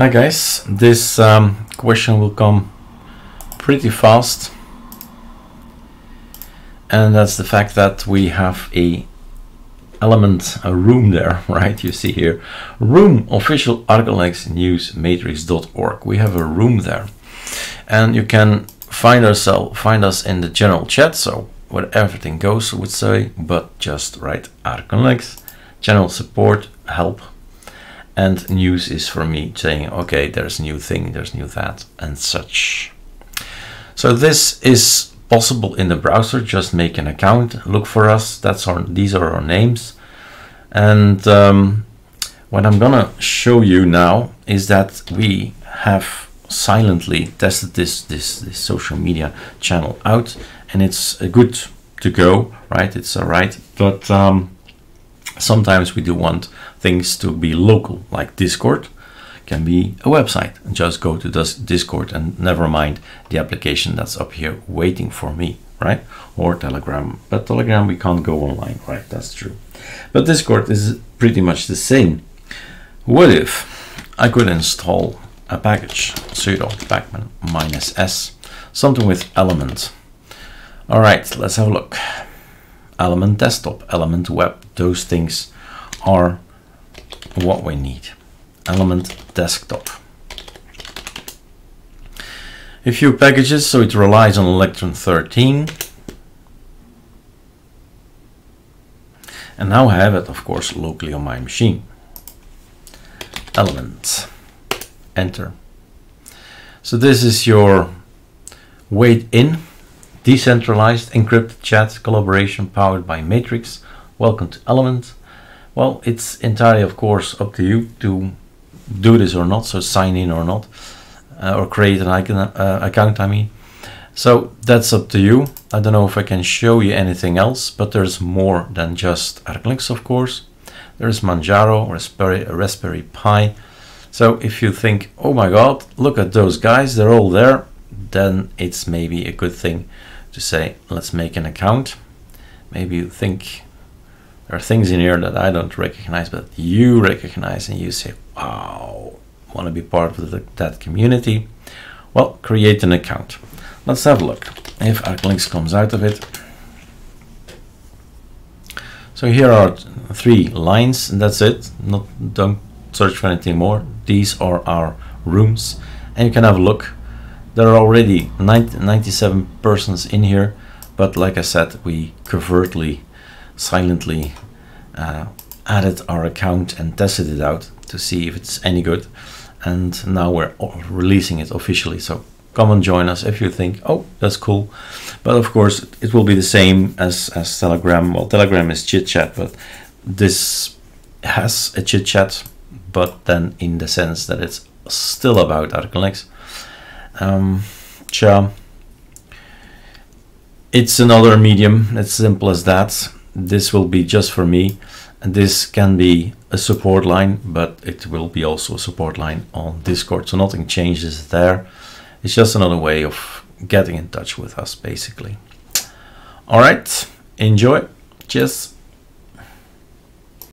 Hi guys, this um, question will come pretty fast. And that's the fact that we have a element, a room there, right? You see here, room official ArcoLinux news matrix.org. We have a room there. And you can find ourselves, find us in the general chat. So where everything goes, I would say, but just write ArcoLinux, general support, help, and news is for me saying, okay, there's new thing, there's new that, and such. So this is possible in the browser. Just make an account, look for us. That's our, these are our names. And um, what I'm gonna show you now is that we have silently tested this, this, this social media channel out and it's a good to go, right? It's all right, but um, sometimes we do want things to be local, like Discord can be a website. And just go to this Discord and never mind the application that's up here waiting for me, right? Or Telegram. But Telegram we can't go online, right? That's true. But Discord is pretty much the same. What if I could install a package sudo pacman minus s, something with element. All right, let's have a look. Element desktop, element web, those things are what we need. Element desktop. A few packages, so it relies on Electron 13. And now I have it, of course, locally on my machine. Element, enter. So this is your wait in, decentralized, encrypted chat collaboration powered by Matrix. Welcome to Element. Well, it's entirely, of course, up to you to do this or not, so sign in or not, uh, or create an icon, uh, account, I mean. So that's up to you. I don't know if I can show you anything else, but there's more than just ArcoLinux, of course. There's Manjaro, Raspberry, Raspberry Pi. So if you think, oh my god, look at those guys, they're all there, then it's maybe a good thing to say, let's make an account. Maybe you think there are things in here that I don't recognize, but you recognize and you say, wow, want to be part of the, that community? Well, create an account. Let's have a look if ArcoLinux comes out of it. So here are three lines and that's it. Not Don't search for anything more. These are our rooms and you can have a look. There are already 90, 97 persons in here, but like I said, we covertly silently uh, added our account and tested it out to see if it's any good. And now we're releasing it officially. So come and join us if you think, oh, that's cool. But of course, it will be the same as, as Telegram. Well, Telegram is chit chat, but this has a chit chat, but then in the sense that it's still about ArcoLinux. Um, it's another medium. It's simple as that this will be just for me. And this can be a support line but it will be also a support line on discord. So nothing changes there. It's just another way of getting in touch with us basically. All right. Enjoy. Cheers